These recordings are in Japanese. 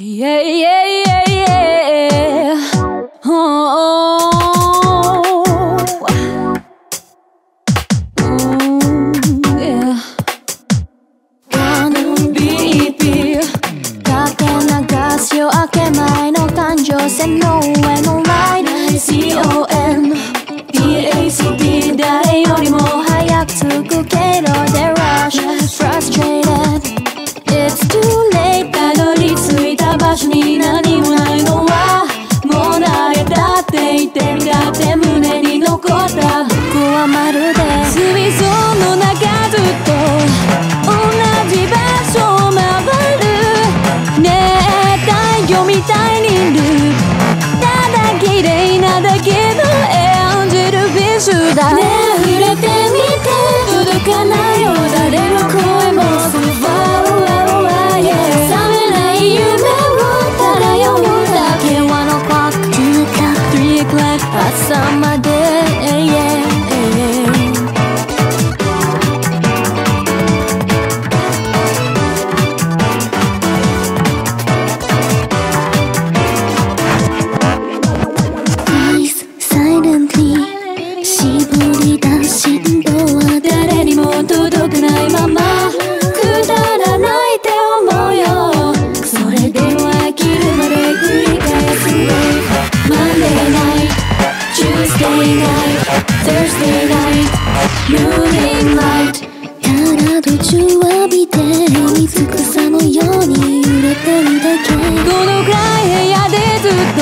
Yeah, yeah, yeah. だねえ触れてみて届かないよ誰の声もその場朝まで、yeah. silently 振動は誰にも届かないまま。くだらないって思うよ。それでも飽きるまで繰り返す。Monday night Tuesday night Thursday night Morning light ただ途中を見て水草のように揺れてるだけ。どのくらい部屋でずっと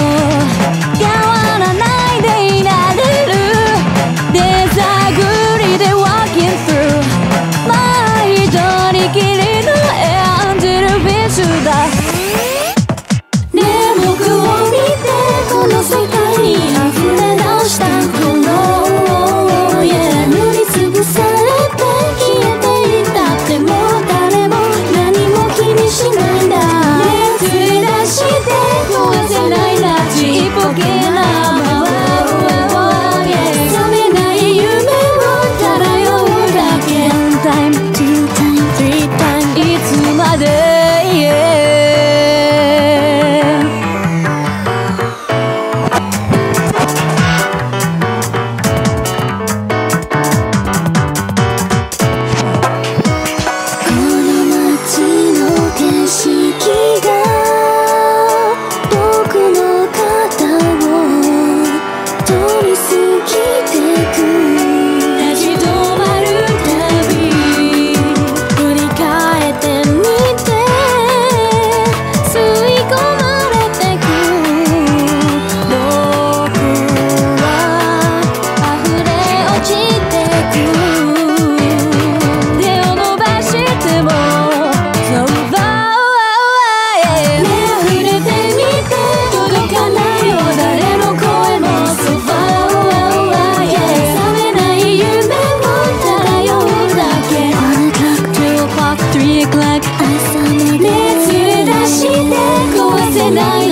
when I